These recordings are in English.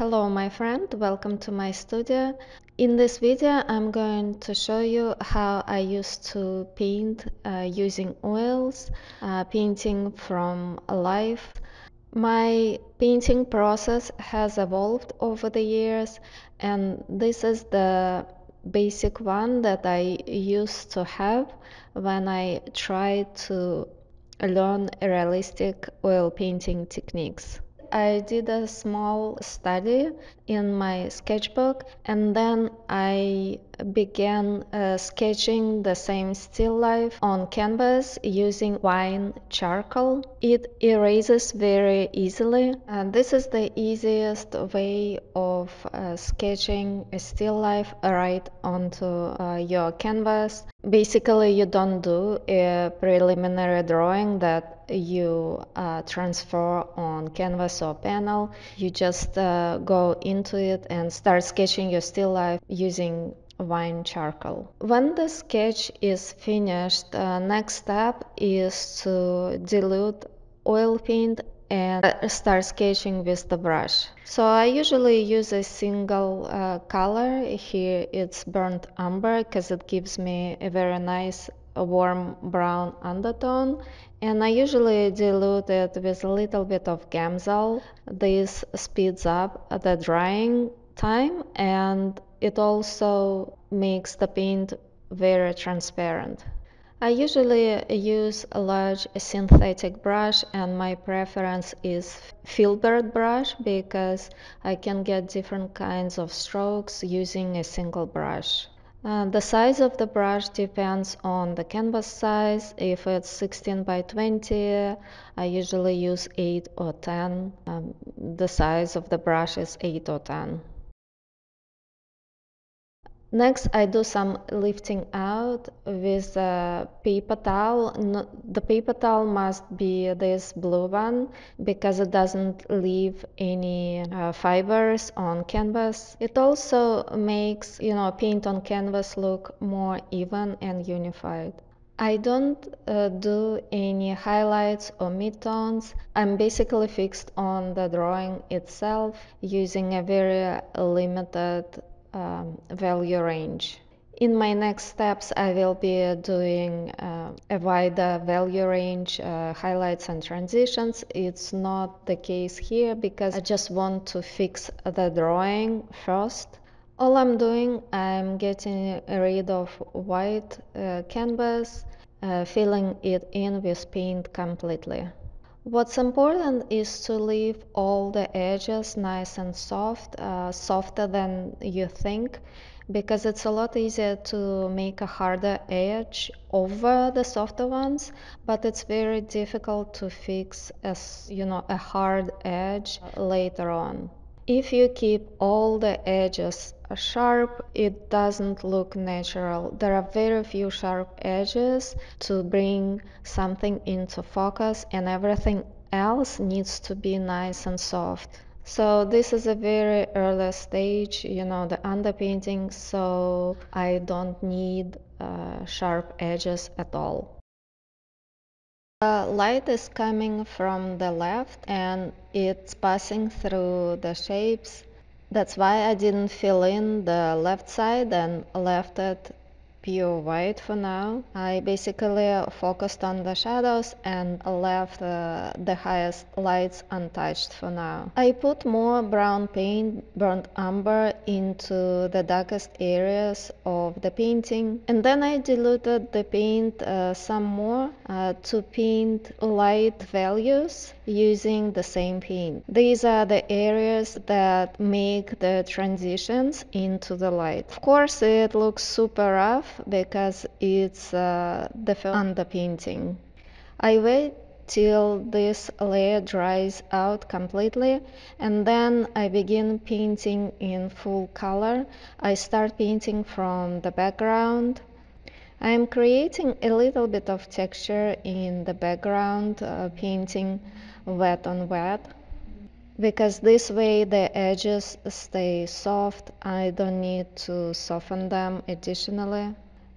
Hello my friend, welcome to my studio. In this video I'm going to show you how I used to paint uh, using oils, uh, painting from life. My painting process has evolved over the years and this is the basic one that I used to have when I tried to learn realistic oil painting techniques. I did a small study in my sketchbook and then I began uh, sketching the same still life on canvas using vine charcoal. It erases very easily and this is the easiest way of uh, sketching a still life right onto uh, your canvas. Basically you don't do a preliminary drawing that you uh, transfer on canvas or panel. You just uh, go into it and start sketching your still life using vine charcoal. When the sketch is finished, the next step is to dilute oil paint and start sketching with the brush. So I usually use a single uh, color. Here it's burnt umber because it gives me a very nice a warm brown undertone and I usually dilute it with a little bit of Gamsol. This speeds up the drying time and it also makes the paint very transparent. I usually use a large synthetic brush and my preference is filbert brush because I can get different kinds of strokes using a single brush. Uh, the size of the brush depends on the canvas size. If it's 16 by 20, I usually use 8 or 10. Um, the size of the brush is 8 or 10. Next, I do some lifting out with a paper towel. The paper towel must be this blue one because it doesn't leave any uh, fibers on canvas. It also makes, you know, paint on canvas look more even and unified. I don't uh, do any highlights or midtones. I'm basically fixed on the drawing itself using a very limited um, value range. In my next steps, I will be doing uh, a wider value range, uh, highlights and transitions. It's not the case here because I just want to fix the drawing first. All I'm doing, I'm getting rid of white uh, canvas, uh, filling it in with paint completely. What's important is to leave all the edges nice and soft, uh, softer than you think, because it's a lot easier to make a harder edge over the softer ones, but it's very difficult to fix as you know a hard edge later on. If you keep all the edges sharp, it doesn't look natural. There are very few sharp edges to bring something into focus and everything else needs to be nice and soft. So this is a very early stage, you know, the underpainting, so I don't need uh, sharp edges at all. The light is coming from the left and it's passing through the shapes. That's why I didn't fill in the left side and left it pure white for now. I basically focused on the shadows and left uh, the highest lights untouched for now. I put more brown paint, burnt umber, into the darkest areas of the painting and then I diluted the paint uh, some more uh, to paint light values using the same paint. These are the areas that make the transitions into the light. Of course it looks super rough because it's uh, the underpainting. I wait till this layer dries out completely and then I begin painting in full color. I start painting from the background. I am creating a little bit of texture in the background, uh, painting wet on wet because this way the edges stay soft. I don't need to soften them additionally.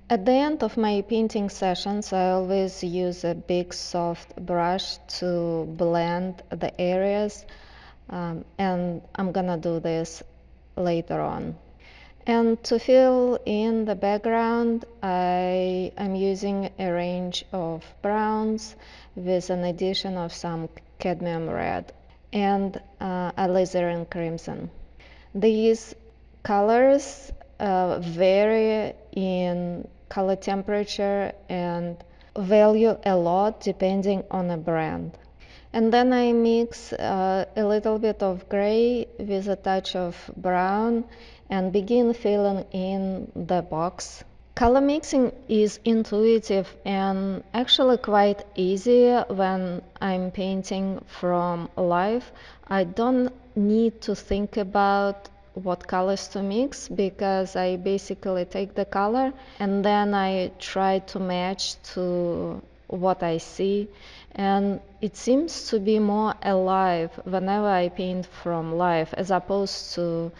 At the end of my painting sessions, I always use a big soft brush to blend the areas um, and I'm gonna do this later on. And to fill in the background, I am using a range of browns with an addition of some cadmium red and uh, alizarin crimson. These colors uh, vary in color temperature and value a lot depending on a brand. And then I mix uh, a little bit of gray with a touch of brown and begin filling in the box. Color mixing is intuitive and actually quite easy when I'm painting from life. I don't need to think about what colors to mix because I basically take the color and then I try to match to what I see. And it seems to be more alive whenever I paint from life as opposed to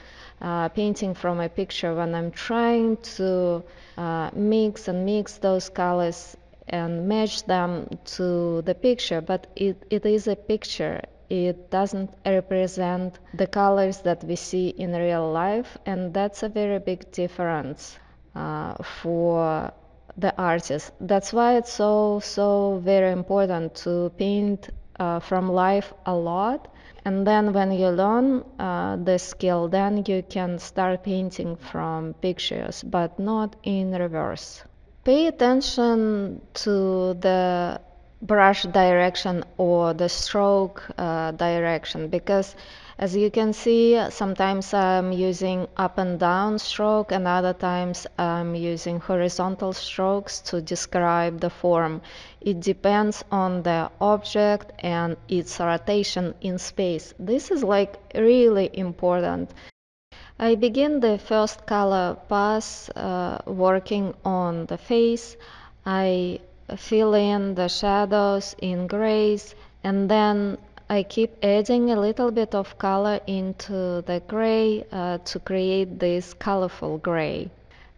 uh, painting from a picture when I'm trying to uh, mix and mix those colors and match them to the picture. But it, it is a picture it doesn't represent the colors that we see in real life and that's a very big difference uh, for the artist. That's why it's so so very important to paint uh, from life a lot. And then when you learn uh, the skill then you can start painting from pictures but not in reverse. Pay attention to the brush direction or the stroke uh, direction because as you can see sometimes I'm using up and down stroke and other times I'm using horizontal strokes to describe the form. It depends on the object and its rotation in space. This is like really important. I begin the first color pass uh, working on the face. I fill in the shadows in grays and then I keep adding a little bit of color into the gray uh, to create this colorful gray.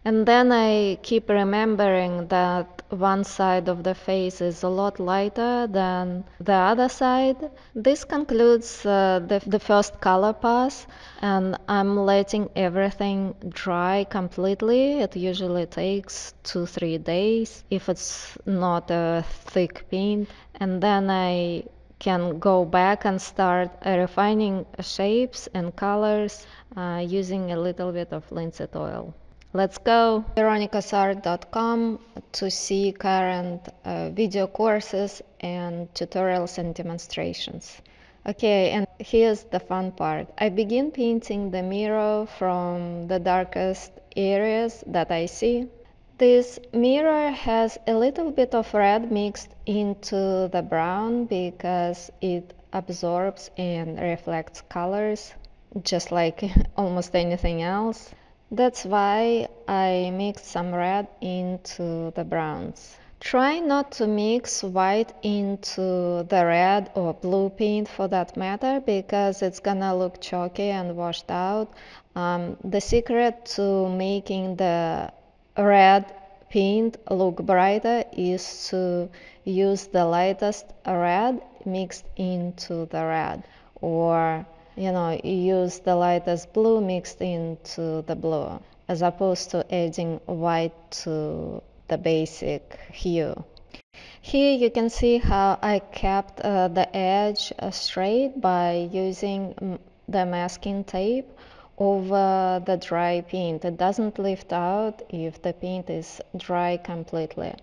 And then I keep remembering that one side of the face is a lot lighter than the other side. This concludes uh, the, the first color pass and I'm letting everything dry completely. It usually takes two, three days if it's not a thick paint. And then I can go back and start refining shapes and colors uh, using a little bit of linseed oil. Let's go veronicasart.com to see current uh, video courses and tutorials and demonstrations. Okay, and here's the fun part. I begin painting the mirror from the darkest areas that I see. This mirror has a little bit of red mixed into the brown because it absorbs and reflects colors just like almost anything else. That's why I mixed some red into the browns. Try not to mix white into the red or blue paint for that matter because it's gonna look chalky and washed out. Um, the secret to making the red paint look brighter is to use the lightest red mixed into the red or you know, use the lightest blue mixed into the blue, as opposed to adding white to the basic hue. Here you can see how I kept uh, the edge uh, straight by using mm, the masking tape over the dry paint. It doesn't lift out if the paint is dry completely.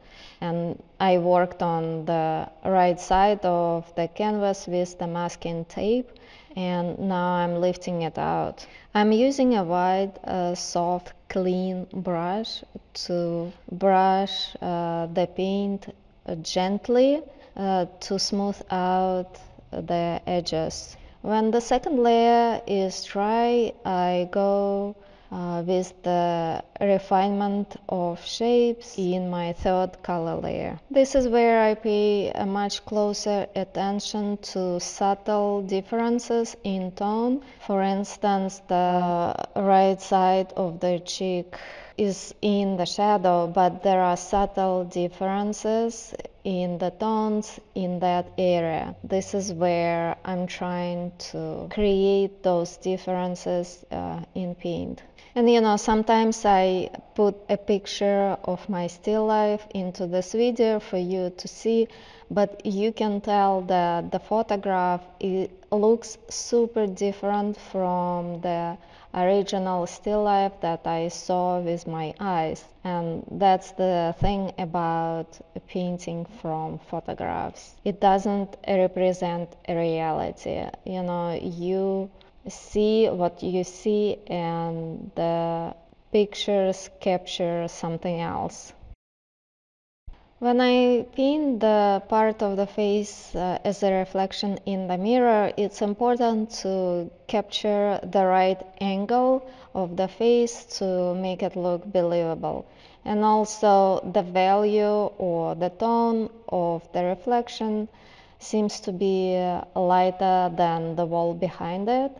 And I worked on the right side of the canvas with the masking tape and now I'm lifting it out. I'm using a wide, uh, soft, clean brush to brush uh, the paint gently uh, to smooth out the edges. When the second layer is dry, I go uh, Uh, with the refinement of shapes in my third color layer. This is where I pay a much closer attention to subtle differences in tone. For instance, the right side of the cheek is in the shadow, but there are subtle differences in the tones in that area. This is where I'm trying to create those differences uh, in paint. And you know, sometimes I put a picture of my still life into this video for you to see, but you can tell that the photograph it looks super different from the original still life that I saw with my eyes. And that's the thing about painting from photographs. It doesn't represent reality. You know, you see what you see and the pictures capture something else. When I paint the part of the face uh, as a reflection in the mirror, it's important to capture the right angle of the face to make it look believable. And also the value or the tone of the reflection seems to be lighter than the wall behind it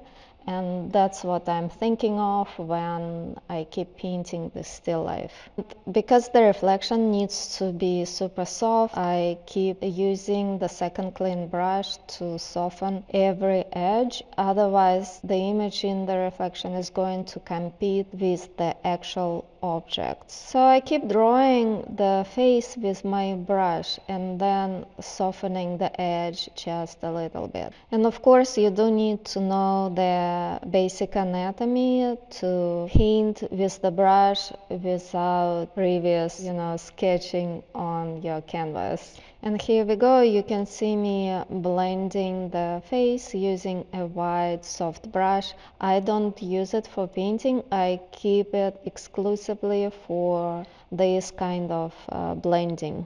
and that's what I'm thinking of when I keep painting the still life. Because the reflection needs to be super soft, I keep using the second clean brush to soften every edge, otherwise the image in the reflection is going to compete with the actual object. So I keep drawing the face with my brush and then softening the edge just a little bit. And of course you do need to know the basic anatomy to paint with the brush without previous, you know, sketching on your canvas. And here we go, you can see me blending the face using a white soft brush. I don't use it for painting, I keep it exclusively for this kind of uh, blending.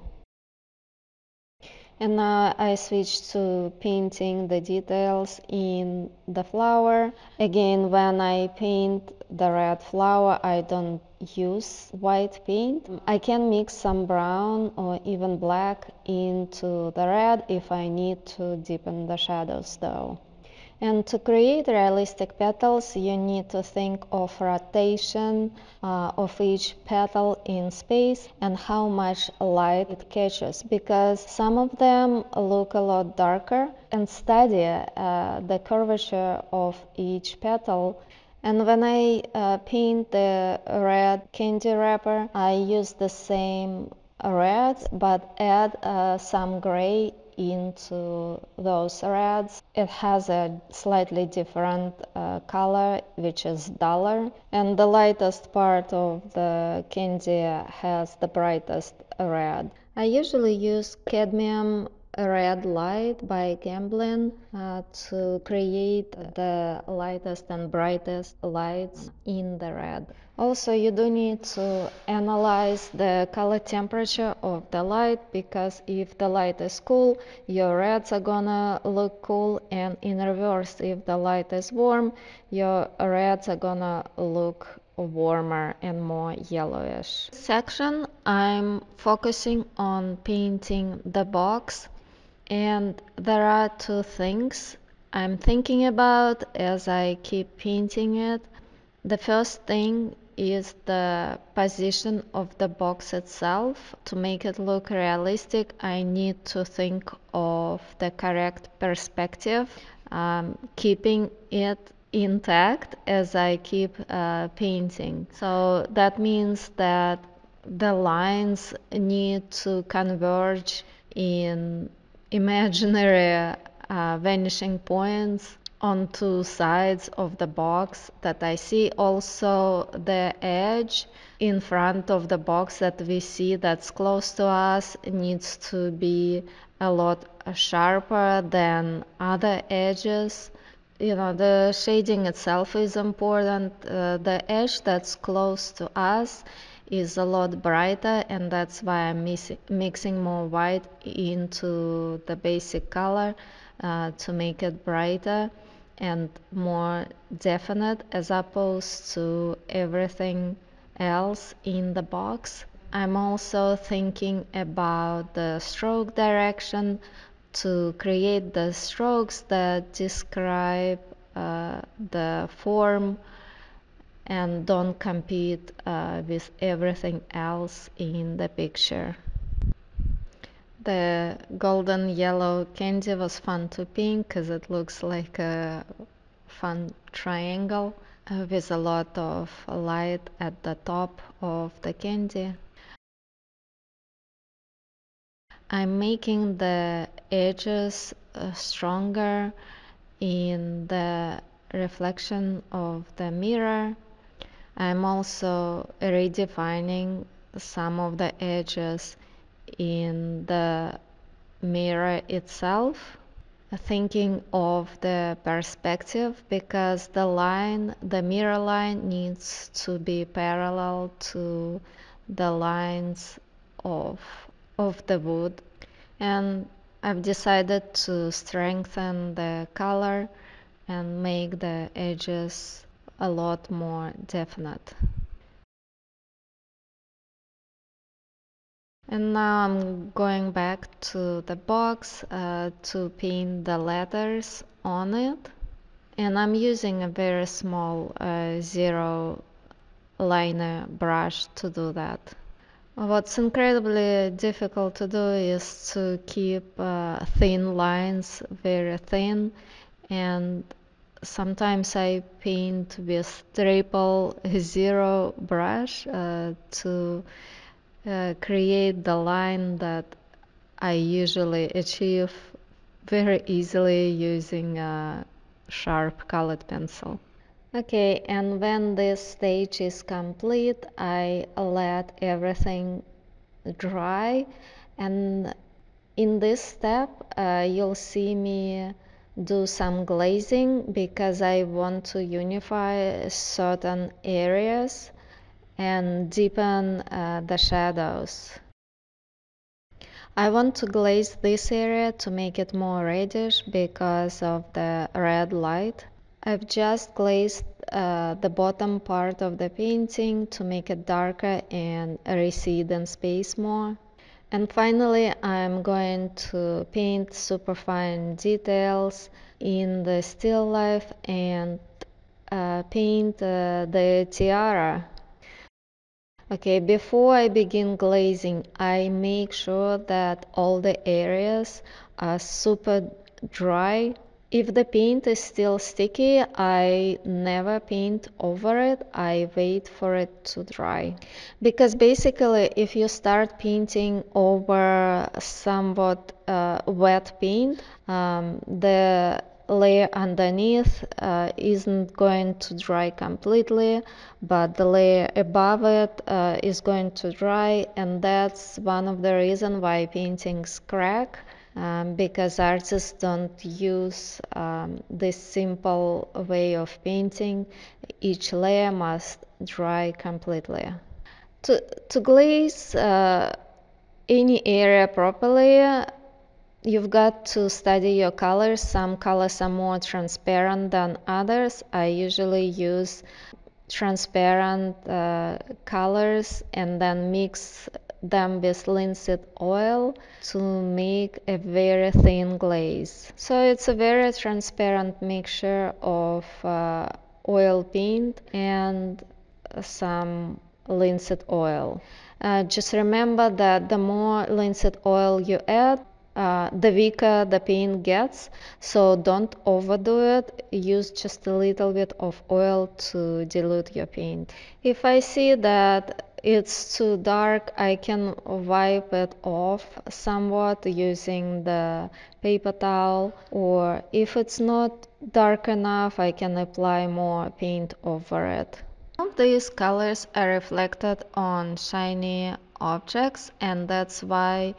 And now I switch to painting the details in the flower. Again, when I paint the red flower, I don't use white paint. I can mix some brown or even black into the red if I need to deepen the shadows though. And to create realistic petals, you need to think of rotation uh, of each petal in space and how much light it catches because some of them look a lot darker and study uh, the curvature of each petal and when I uh, paint the red candy wrapper, I use the same red but add uh, some gray into those reds. It has a slightly different uh, color, which is duller, and the lightest part of the candy has the brightest red. I usually use cadmium red light by Gamblin uh, to create the lightest and brightest lights in the red. Also, you do need to analyze the color temperature of the light because if the light is cool, your reds are gonna look cool and in reverse, if the light is warm, your reds are gonna look warmer and more yellowish. Section I'm focusing on painting the box and there are two things I'm thinking about as I keep painting it. The first thing is the position of the box itself. To make it look realistic, I need to think of the correct perspective, um, keeping it intact as I keep uh, painting. So that means that the lines need to converge in imaginary uh, vanishing points on two sides of the box that I see. Also the edge in front of the box that we see that's close to us needs to be a lot sharper than other edges. You know, the shading itself is important. Uh, the edge that's close to us is a lot brighter and that's why I'm mixing more white into the basic color uh, to make it brighter and more definite as opposed to everything else in the box. I'm also thinking about the stroke direction to create the strokes that describe uh, the form and don't compete uh, with everything else in the picture. The golden yellow candy was fun to paint because it looks like a fun triangle uh, with a lot of light at the top of the candy. I'm making the edges uh, stronger in the reflection of the mirror. I'm also redefining some of the edges in the mirror itself thinking of the perspective because the line the mirror line needs to be parallel to the lines of of the wood. And I've decided to strengthen the color and make the edges a lot more definite. And now I'm going back to the box uh, to paint the letters on it. And I'm using a very small uh, zero liner brush to do that. What's incredibly difficult to do is to keep uh, thin lines very thin and sometimes I paint with triple zero brush uh, to uh, create the line that I usually achieve very easily using a sharp colored pencil. Okay, and when this stage is complete, I let everything dry and in this step uh, you'll see me do some glazing because I want to unify certain areas and deepen uh, the shadows. I want to glaze this area to make it more reddish because of the red light. I've just glazed uh, the bottom part of the painting to make it darker and recede in space more. And finally, I'm going to paint superfine details in the still life and uh, paint uh, the tiara Okay, before I begin glazing, I make sure that all the areas are super dry. If the paint is still sticky, I never paint over it. I wait for it to dry. Because basically, if you start painting over somewhat uh, wet paint, um, the layer underneath uh, isn't going to dry completely but the layer above it uh, is going to dry and that's one of the reasons why paintings crack um, because artists don't use um, this simple way of painting each layer must dry completely to, to glaze uh, any area properly You've got to study your colors. Some colors are more transparent than others. I usually use transparent uh, colors and then mix them with linseed oil to make a very thin glaze. So it's a very transparent mixture of uh, oil paint and some linseed oil. Uh, just remember that the more linseed oil you add, uh, the weaker the paint gets so don't overdo it use just a little bit of oil to dilute your paint if I see that it's too dark I can wipe it off somewhat using the paper towel or if it's not dark enough I can apply more paint over it. Some these colors are reflected on shiny objects and that's why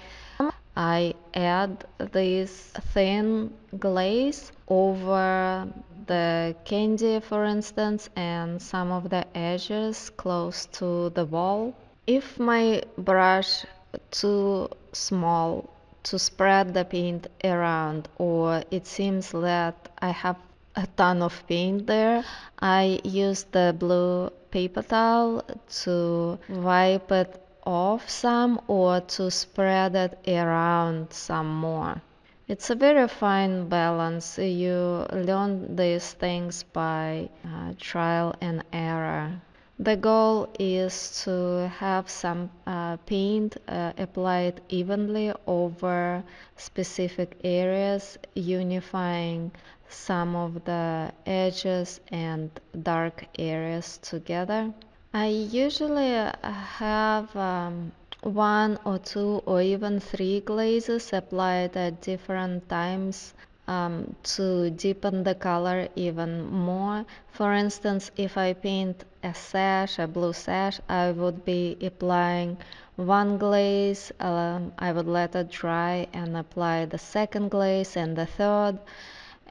I add this thin glaze over the candy for instance and some of the edges close to the wall. If my brush too small to spread the paint around or it seems that I have a ton of paint there, I use the blue paper towel to wipe it off some or to spread it around some more. It's a very fine balance. You learn these things by uh, trial and error. The goal is to have some uh, paint uh, applied evenly over specific areas, unifying some of the edges and dark areas together. I usually have um, one or two or even three glazes applied at different times um, to deepen the color even more. For instance, if I paint a sash, a blue sash, I would be applying one glaze, um, I would let it dry and apply the second glaze and the third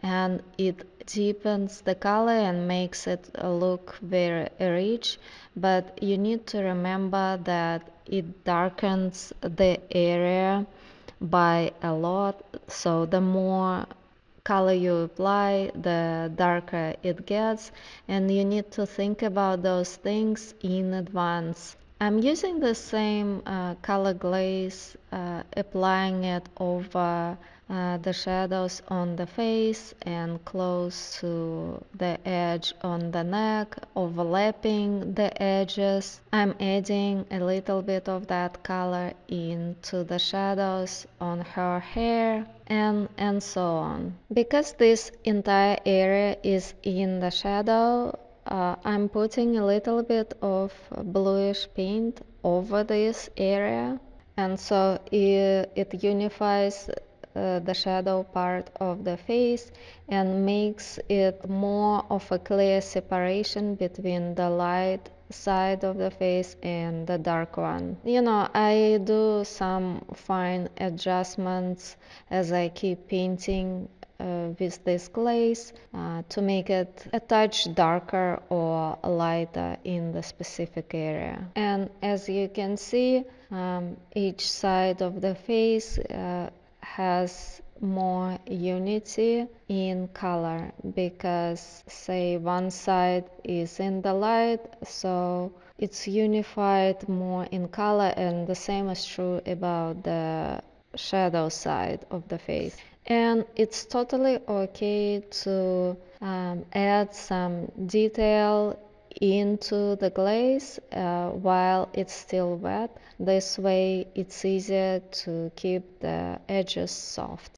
and it deepens the color and makes it look very rich but you need to remember that it darkens the area by a lot. So the more color you apply the darker it gets and you need to think about those things in advance. I'm using the same uh, color glaze uh, applying it over uh, the shadows on the face and close to the edge on the neck, overlapping the edges. I'm adding a little bit of that color into the shadows on her hair and and so on. Because this entire area is in the shadow, uh, I'm putting a little bit of bluish paint over this area and so it, it unifies uh, the shadow part of the face and makes it more of a clear separation between the light side of the face and the dark one. You know, I do some fine adjustments as I keep painting uh, with this glaze uh, to make it a touch darker or lighter in the specific area. And as you can see, um, each side of the face uh, has more unity in color because say one side is in the light so it's unified more in color and the same is true about the shadow side of the face. And it's totally okay to um, add some detail into the glaze uh, while it's still wet. This way it's easier to keep the edges soft.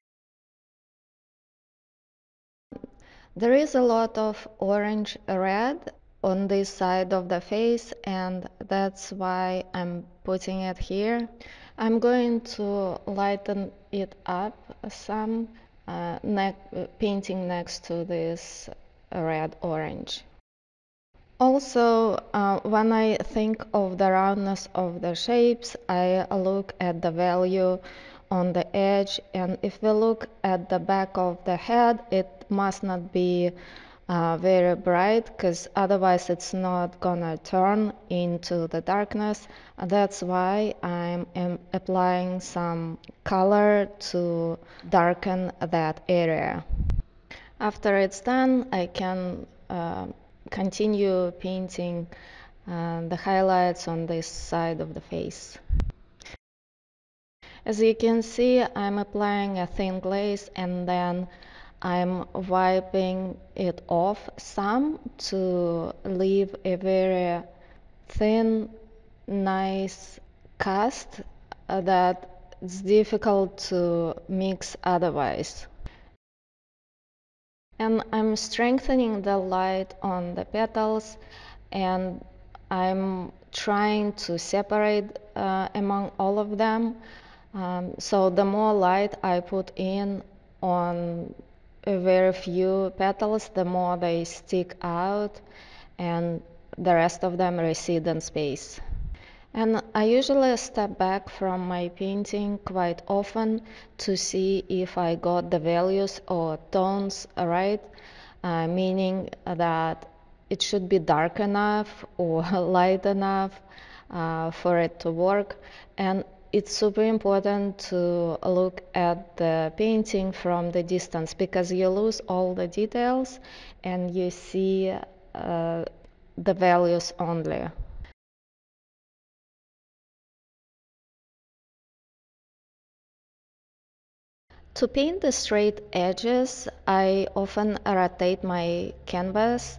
There is a lot of orange red on this side of the face and that's why I'm putting it here. I'm going to lighten it up some, uh, ne painting next to this red orange. Also, uh, when I think of the roundness of the shapes, I look at the value on the edge and if we look at the back of the head, it must not be uh, very bright because otherwise it's not gonna turn into the darkness. That's why I'm, applying some color to darken that area. After it's done, I can uh, continue painting uh, the highlights on this side of the face. As you can see, I'm applying a thin glaze and then I'm wiping it off some to leave a very thin, nice cast that it's difficult to mix otherwise. And I'm strengthening the light on the petals and I'm trying to separate uh, among all of them. Um, so the more light I put in on a very few petals, the more they stick out and the rest of them recede in space. And I usually step back from my painting quite often to see if I got the values or tones right, uh, meaning that it should be dark enough or light enough uh, for it to work. And it's super important to look at the painting from the distance because you lose all the details and you see uh, the values only. To paint the straight edges, I often rotate my canvas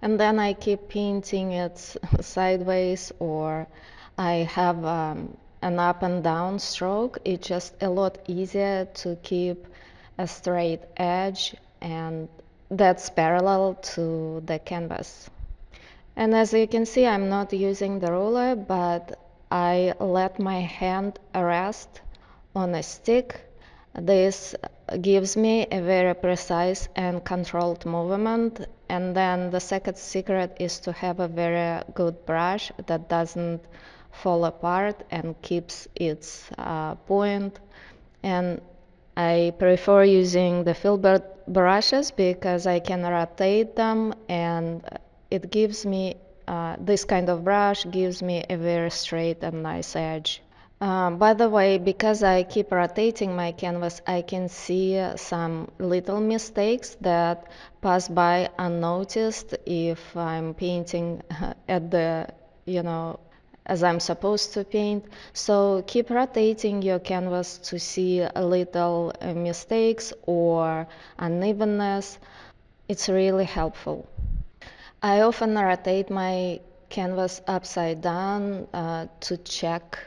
and then I keep painting it sideways or I have um, an up and down stroke. It's just a lot easier to keep a straight edge and that's parallel to the canvas. And as you can see, I'm not using the ruler, but I let my hand rest on a stick this gives me a very precise and controlled movement. And then the second secret is to have a very good brush that doesn't fall apart and keeps its uh, point. And I prefer using the filbert brushes because I can rotate them and it gives me, uh, this kind of brush gives me a very straight and nice edge. Um, by the way, because I keep rotating my canvas, I can see some little mistakes that pass by unnoticed if I'm painting at the, you know, as I'm supposed to paint. So keep rotating your canvas to see little uh, mistakes or unevenness. It's really helpful. I often rotate my canvas upside down uh, to check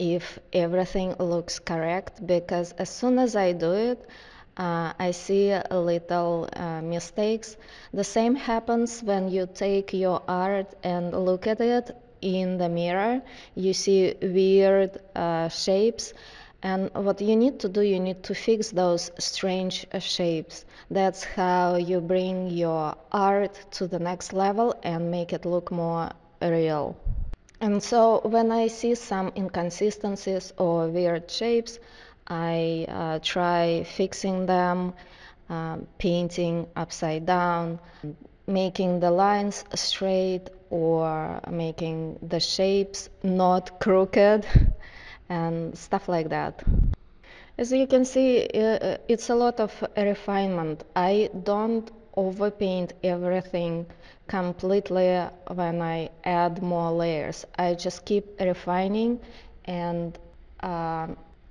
if everything looks correct because as soon as I do it, uh, I see little uh, mistakes. The same happens when you take your art and look at it in the mirror. You see weird uh, shapes. And what you need to do, you need to fix those strange shapes. That's how you bring your art to the next level and make it look more real. And so when I see some inconsistencies or weird shapes, I uh, try fixing them, uh, painting upside down, making the lines straight or making the shapes not crooked and stuff like that. As you can see, uh, it's a lot of refinement. I don't overpaint everything completely when I add more layers. I just keep refining and uh,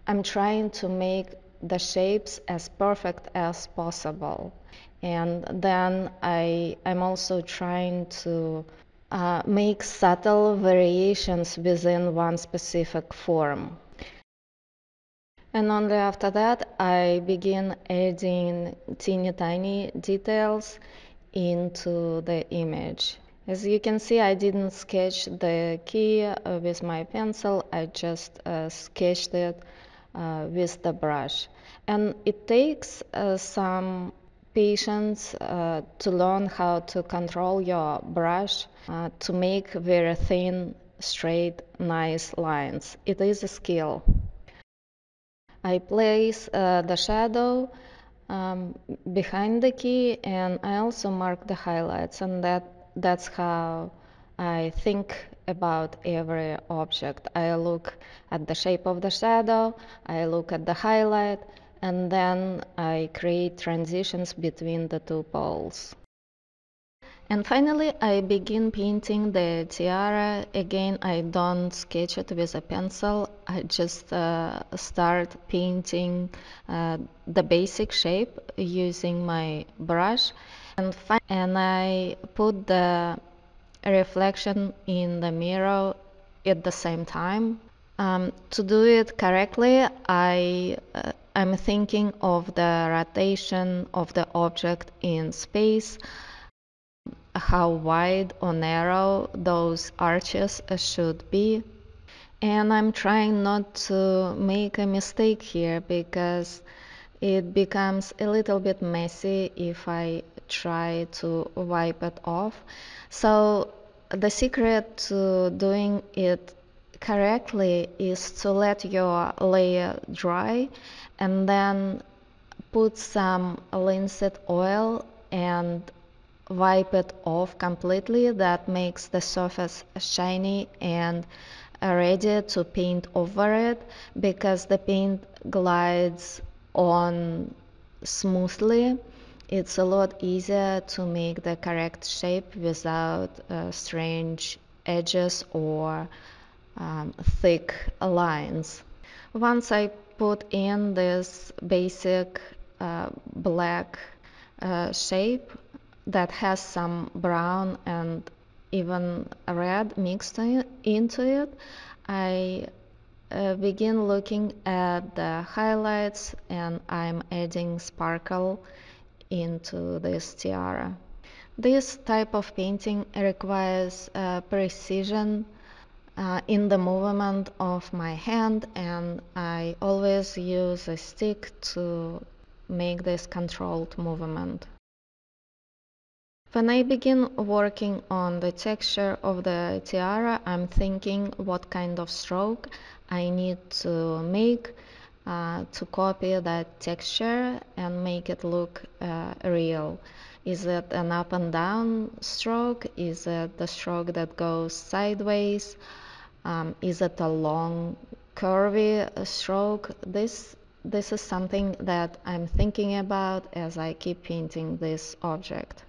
I'm trying to make the shapes as perfect as possible. And then I, I'm also trying to uh, make subtle variations within one specific form. And only after that, I begin adding teeny tiny details into the image. As you can see, I didn't sketch the key uh, with my pencil, I just uh, sketched it uh, with the brush. And it takes uh, some patience uh, to learn how to control your brush to make very thin, straight, nice lines. It is a skill. I place uh, the shadow um, behind the key and I also mark the highlights and that that's how I think about every object. I look at the shape of the shadow, I look at the highlight and then I create transitions between the two poles. And finally, I begin painting the tiara. Again, I don't sketch it with a pencil. I just uh, start painting uh, the basic shape using my brush. And, and I put the reflection in the mirror at the same time. Um, to do it correctly, I uh, am thinking of the rotation of the object in space how wide or narrow those arches should be. And I'm trying not to make a mistake here because it becomes a little bit messy if I try to wipe it off. So the secret to doing it correctly is to let your layer dry and then put some linseed oil and wipe it off completely. That makes the surface shiny and ready to paint over it because the paint glides on smoothly. It's a lot easier to make the correct shape without uh, strange edges or um, thick lines. Once I put in this basic uh, black uh, shape that has some brown and even red mixed in, into it, I uh, begin looking at the highlights and I'm adding sparkle into this tiara. This type of painting requires uh, precision uh, in the movement of my hand and I always use a stick to make this controlled movement. When I begin working on the texture of the tiara, I'm thinking what kind of stroke I need to make uh, to copy that texture and make it look uh, real. Is it an up and down stroke? Is it the stroke that goes sideways? Um, is it a long curvy stroke? This this is something that I'm thinking about as I keep painting this object.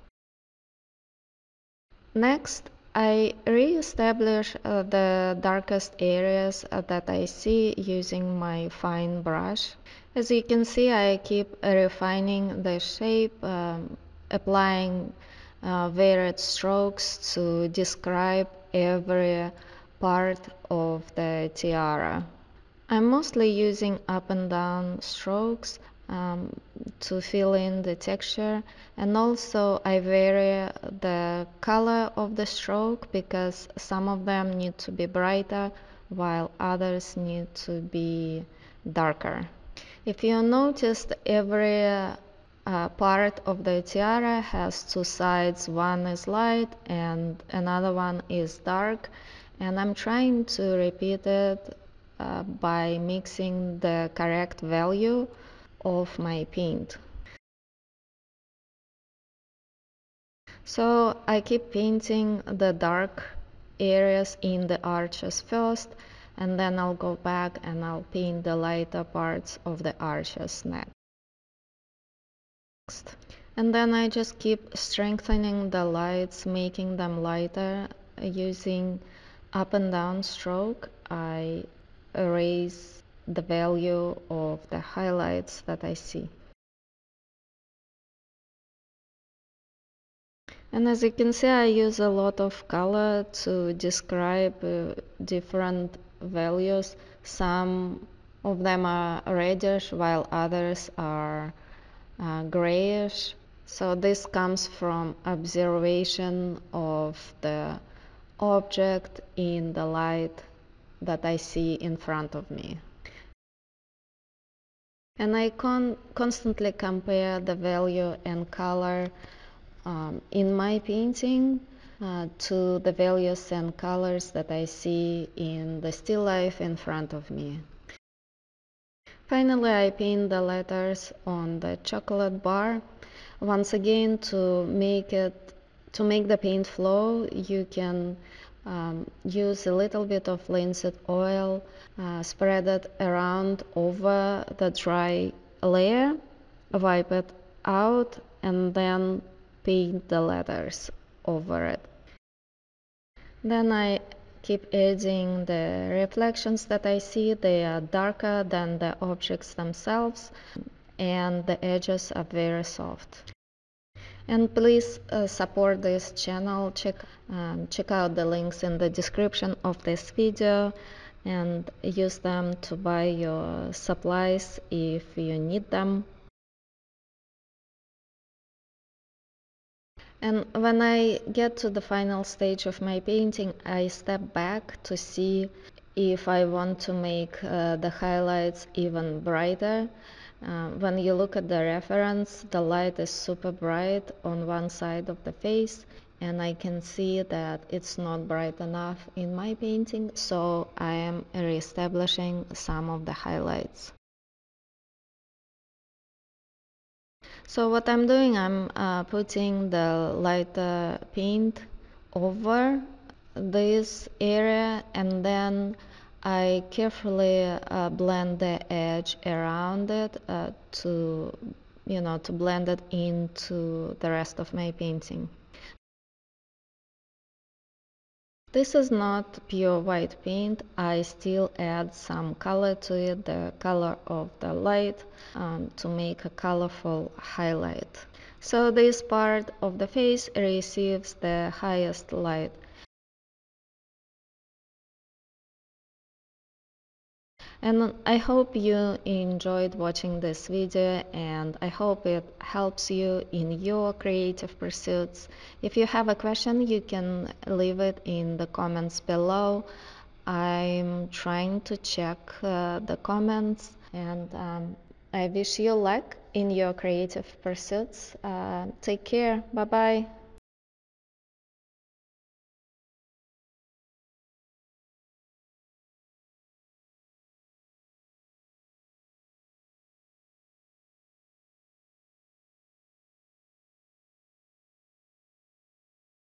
Next, I re-establish uh, the darkest areas uh, that I see using my fine brush. As you can see, I keep refining the shape, um, applying uh, varied strokes to describe every part of the tiara. I'm mostly using up and down strokes um, to fill in the texture. And also I vary the color of the stroke because some of them need to be brighter while others need to be darker. If you noticed every uh, part of the tiara has two sides. One is light and another one is dark. And I'm trying to repeat it uh, by mixing the correct value of my paint. So I keep painting the dark areas in the arches first and then I'll go back and I'll paint the lighter parts of the arches next. And then I just keep strengthening the lights, making them lighter using up and down stroke. I erase the value of the highlights that I see. And as you can see, I use a lot of color to describe uh, different values. Some of them are reddish, while others are uh, grayish. So this comes from observation of the object in the light that I see in front of me. And I con constantly compare the value and color um, in my painting uh, to the values and colors that I see in the still life in front of me. Finally, I paint the letters on the chocolate bar. Once again, to make it to make the paint flow, you can um, use a little bit of linseed oil, uh, spread it around over the dry layer, wipe it out, and then paint the letters over it. Then I keep adding the reflections that I see. They are darker than the objects themselves and the edges are very soft. And please uh, support this channel. Check, um, check out the links in the description of this video and use them to buy your supplies if you need them. And when I get to the final stage of my painting, I step back to see if I want to make uh, the highlights even brighter. Uh, when you look at the reference, the light is super bright on one side of the face and I can see that it's not bright enough in my painting, so I am re-establishing some of the highlights. So what I'm doing, I'm uh, putting the lighter paint over this area and then I carefully uh, blend the edge around it uh, to you know to blend it into the rest of my painting. This is not pure white paint. I still add some color to it, the color of the light, um, to make a colorful highlight. So this part of the face receives the highest light. And I hope you enjoyed watching this video and I hope it helps you in your creative pursuits. If you have a question, you can leave it in the comments below. I'm trying to check uh, the comments and um, I wish you luck in your creative pursuits. Uh, take care. Bye bye.